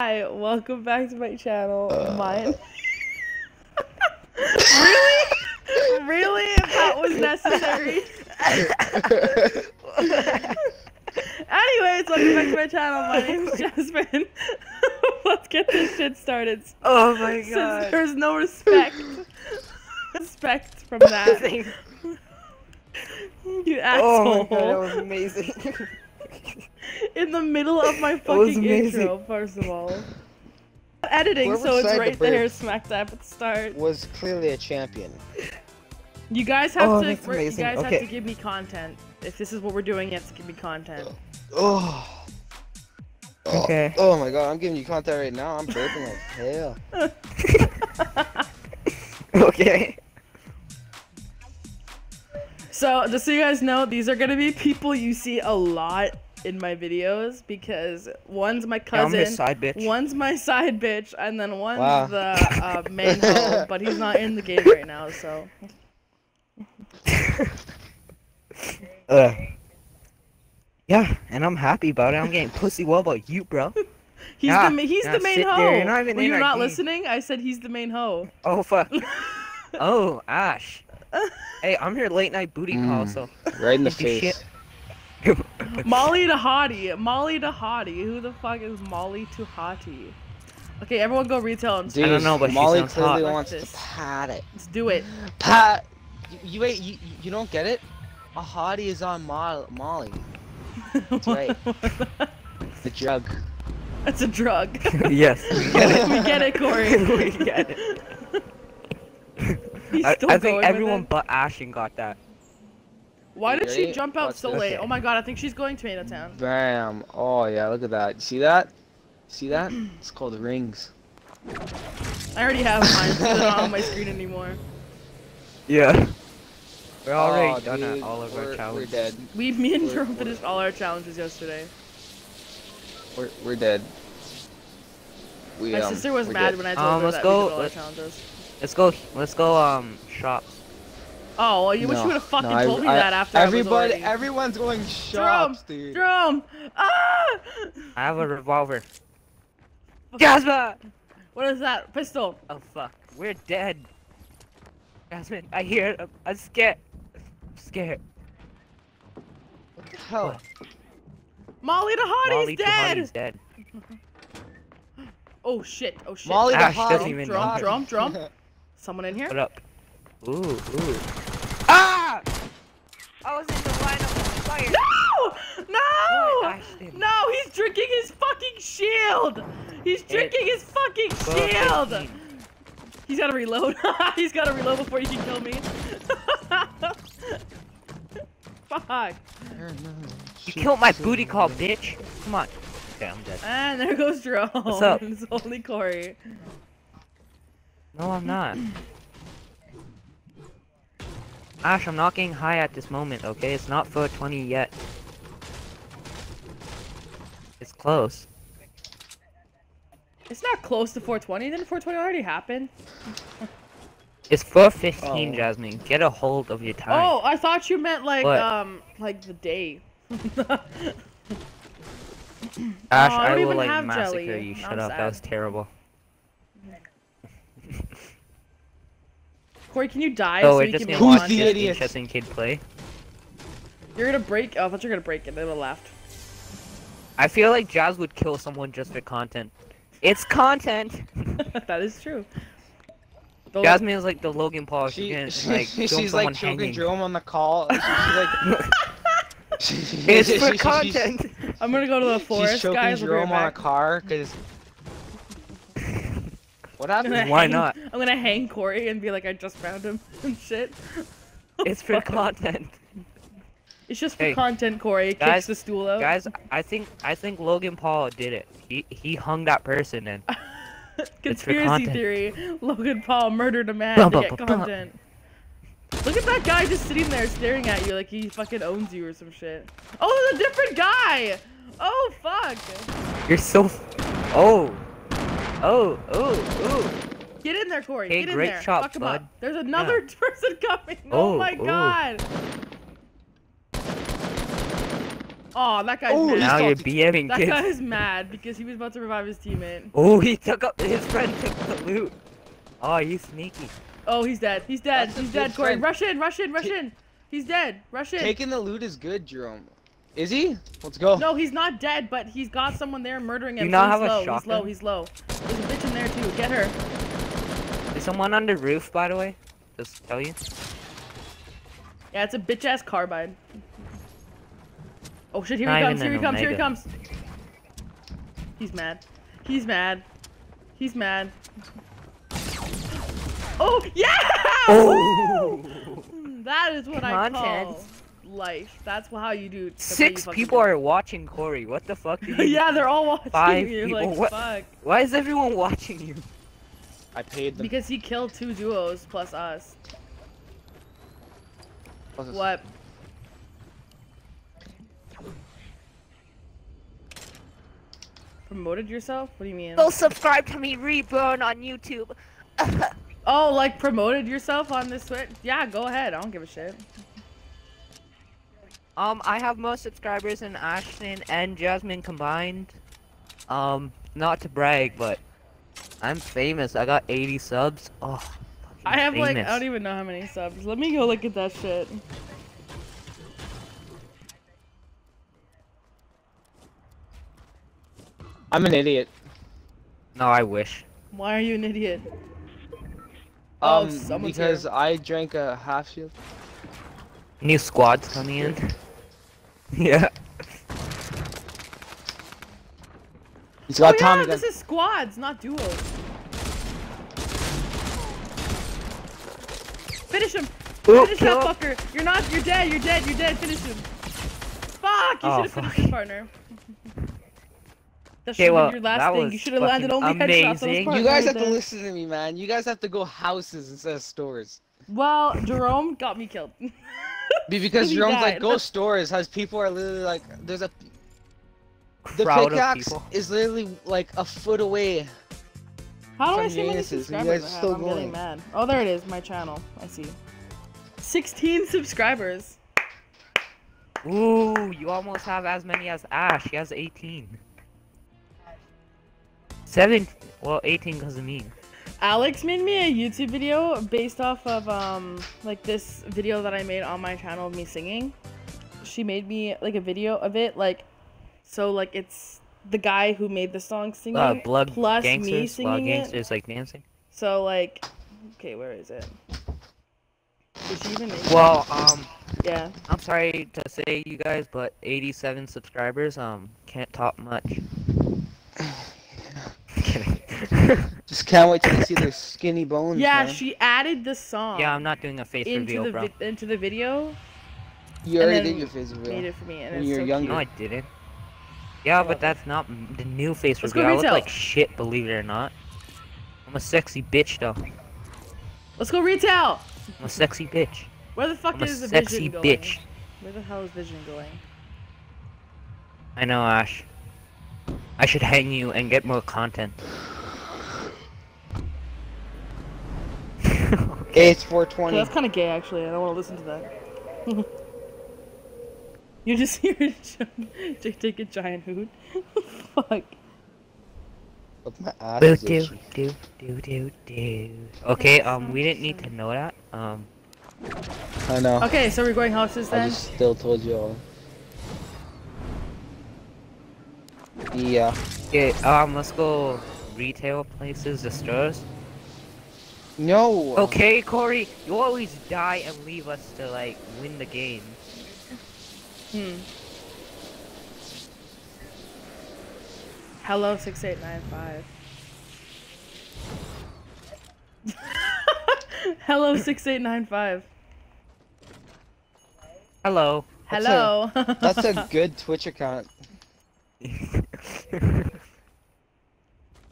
Hi, welcome back to my channel. Uh. Mine. really? Really? If that was necessary. Anyways, welcome back to my channel. My name's Jasmine. Let's get this shit started. oh my Since god. there's no respect. respect from that. You oh my god, that was amazing. In the middle of my fucking intro, first of all. Editing, Whoever so it's right break- there, smack dab at the start. was clearly a champion. You guys have Oh, to. that's You amazing. guys Okay. have to give me content. If this is what we're doing, you have to give me content. Oh. Oh, Okay. Oh my god, I'm giving you content right now. I'm burping like hell. okay. So, just so you guys know, these are gonna be people you see a lot in my videos because one's my Yeah, I'm cousin, his side bitch. one's my side bitch, and then one's Wow. the uh, main hoe, but he's not in the game right now, so. uh. Yeah, and I'm happy about it. I'm getting pussy. What about you, bro? He's Yeah, the he's yeah, the main hoe. there, you're not even Were you our not listening? I said he's the main hoe. Oh fuck. oh, Ash. Hey, I'm your late night booty call, Mm. so Right in the face. Shit- Molly to Hottie. Molly to Hottie. Who the fuck is Molly to Hottie? Okay, everyone go retail and Dude, don't know, but Molly sounds clearly hot. wants Like to this. pat it. let's do it. Pat. You, you wait. You, you don't get it? A hottie is on Mo- Molly. That's right. It's the drug. That's a drug. yes. we get it, Corey. we get it. He's I, still I going think with everyone it. but Ashen got that. Why did she jump out Watch so late? Okay. Oh my god, I think she's going Tomato Town. Bam. Oh yeah, look at that. See that? See that? It's called rings. I already have mine, so they're not on my screen anymore. Yeah. We're Oh, already done dude, at all of we're, our We're dead. We, me and We're- Jerome finished all our challenges yesterday. We're, we're dead. We, My um, sister was mad dead. when I told Um, her let's that go- we did all our let's- challenges. Let's go. Let's go. Um, shops. Oh, well, you wish you would have fucking no, I- told me I- that after I was Everybody, already... everyone's going Jerome, shops, dude. Jerome! Ah! I have a revolver. Jasmine. What is that? Pistol. Oh fuck. We're dead. Jasmine, I hear. it. I'm scared. I'm scared. What the hell? Molly the Hottie's Molly dead! Tahani's dead. Oh shit, oh shit. Molly the Ash hot. doesn't even Drum, drum, drum. Someone in here? What up? Ooh, ooh. Ah! I was in the lineup of fire. No! No! What, Ashton? No, he's drinking his fucking shield! He's drinking his fucking shield! 15. He's gotta reload. he's gotta reload before he can kill me. Fuck. You killed my booty call, bitch. Come on. Okay, I'm dead. And there goes Jerome. What's up? It's only Corey. No, I'm not. Ash, I'm not getting high at this moment, okay? It's not 420 yet. It's close. It's not close to 420. Didn't 420 already happen? It's 415, Oh. Jasmine. Get a hold of your time. Oh, I thought you meant like What? um like the day. Ash, Oh, I I, will like massacre jelly. you. Shut I'm up. sad. That was terrible. Corey, can you die Oh, so we're just can gonna move Who's on? the watch this idiot? interesting kid play. You're gonna break. Oh, I thought you were gonna break it. They left. I feel like Jazz would kill someone just for content. It's content. that is true. Don't- Jasmine is like the Logan Paul. She, She, can she- like she's like choking hanging. Jerome on the call. She- she's like. It's for content. I'm gonna go to the forest, she's choking guys. I'll Jerome on a car because. What happened? Why hang- not? I'm gonna hang Corey and be like, I just found him and shit. It's for content. It's just for Hey, content, Corey. Kicks guys- the stool out. Guys, I think I think Logan Paul did it. He he hung that person and Conspiracy theory: Logan Paul murdered a man Bum, to get bum, bum. content. Look at that guy just sitting there staring at you like he fucking owns you or some shit. Oh, there's a different guy. Oh fuck! you're so. f- Oh. Oh. Oh. Oh. Get in there, Corey. Hey, Get in great there. shot, Fuck him bud. up. There's another person coming. Oh, Oh, my oh. god. Oh, that guy's Oh, mad. Now you're. BMing That kids. is mad because he was about to revive his teammate. Oh, he took up his friend took the loot. Oh, he's sneaky. Oh, he's dead. He's dead. That's He's dead, Corey. friend. Rush in, rush in, rush Ta- in. He's dead. Rush in. Taking the loot is good, Jerome. Is he? Let's go. No, he's not dead, but he's got someone there murdering him. You so not he's have a low. He's low. He's low. There's a bitch in there too. Get her. Is someone on the roof, by the way? Just tell you. Yeah, it's a bitch ass carbine. Oh shit! Here he comes! Here he comes! Here he comes! He's mad. He's mad. He's mad. Oh yeah! Oh! Woo! Hmm, that is what I Come on, call Chance. life. That's how you do. that's how Six you people do are watching Corey. What the fuck? Do you yeah, they're all watching Five you. people, Like what- fuck. Why is everyone watching you? I paid them. Because he killed two duos plus us. Plus us. What? Promoted yourself? What do you mean? Go subscribe to me, ReBorn on YouTube. Oh, like promoted yourself on this Switch? Yeah, go ahead. I don't give a shit. Um, I have more subscribers than Ashton and Jasmine combined. Um, not to brag, but I'm famous. I got 80 subs. Oh, I have like I don't even know how many subs. Let me go look at that shit. I'm an idiot. No, I wish. Why are you an idiot? Oh, Um, someone's because here. I drank a half shield. New squads coming in. yeah. He's got oh Tommy yeah, gun. this is squads, not duos. Finish him! Ooh, Finish that fucker! You're not. You're dead. You're dead. You're dead. Finish him. Fuck! You Oh, should have finished fuck. his partner. That Okay, should well, your last that thing. was You should have landed fucking only headshots on his amazing. partner. You guys right have to listen to me, man. You guys have to go houses instead of stores. Well, Jerome got me killed. Be because He Jerome's like died. go stores has people are literally like there's a the Crowd pickaxe people. is literally like a foot away. How do I see how many Unisys, you subscribers guys I have? still I'm getting going. mad. Oh, there it is. My channel. I see. 16 subscribers. Ooh, you almost have as many as Ash. He has 18. Seven. Well, 18 because of me. Alex made me a YouTube video based off of um like this video that I made on my channel of me singing. She made me like a video of it like so like it's the guy who made the song singing Uh, blood plus me gangsters. singing Blood it. gangsters like dancing. So like okay, where is it? Did she even make it? Well, um, yeah. I'm sorry to say you guys, but 87 subscribers. Um, can't top much. Kidding. Just can't wait till you see their skinny bones. Yeah, man. she added the song yeah, I'm not doing a face into reveal, the bro. vi- into the video. you and already did your face Made reveal. it for me and When you were so younger. No, I didn't. Yeah, but oh. that's not the new face Let's go reveal. I look like shit, believe it or not. I'm a sexy bitch, though. Let's go retail. I'm a sexy bitch. Where the fuck I'm a is the sexy vision going? bitch. Where the hell is vision going? I know, Ash. I should hang you and get more content. Hey, it's Okay, 420. that's kind of gay, actually. I don't want to listen to that. you just hear Jake take a giant hoot. Fuck. My ass do do do do do do. Okay, um, we didn't need to know that. Um, I know. Okay, so we're going houses then? I just still told you all. Yeah. okay, um, let's go retail places, the stores. No. Okay, Corey, you always die and leave us to like win the game. Hmm. Hello, six eight nine five. Hello, six eight nine five. Hello. That's a- Hello. That's a good Twitch account.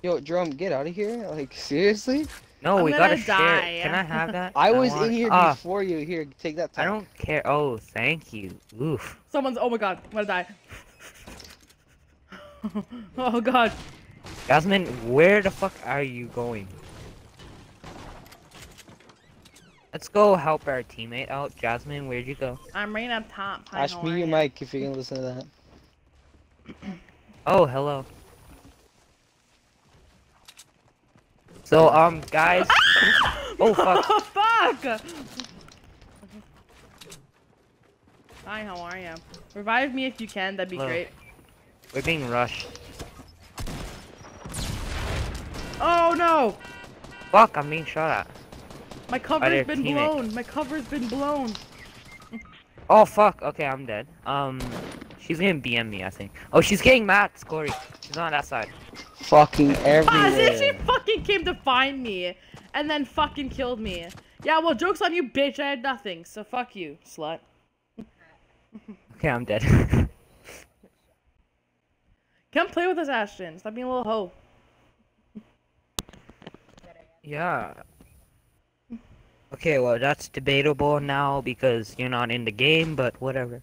Yo, Drum, get out of here. Like, seriously? no, I'm we gotta die. it. Can I have that? I was want- in here Ah, before you. Here, take that. Time. I don't care. Oh, thank you. Oof. Someone's. Oh my god, I'm gonna die. oh god. Jasmine, where the fuck are you going? Let's go help our teammate out. Jasmine, where'd you go? I'm right up top. Ask me are your mic if you can listen to that. Oh, hello. So, um, guys. oh, fuck. Oh fuck! Hi, how are you? Revive me if you can, that'd be Hello. great. We're being rushed. Oh no! Fuck, I'm being shot at. My cover's been teammate. blown. My cover's been blown. Oh, fuck. Okay, I'm dead. Um, she's gonna BM me, I think. Oh, she's getting mad, Corey. She's on that side. Fucking Ah, see, she fucking came to find me and then fucking killed me. Yeah, well, joke's on you, bitch. I had nothing, so fuck you, slut. Okay, I'm dead. Come play with us, Ashton. Stop being a little hoe. yeah. Okay, well, that's debatable now because you're not in the game, but whatever.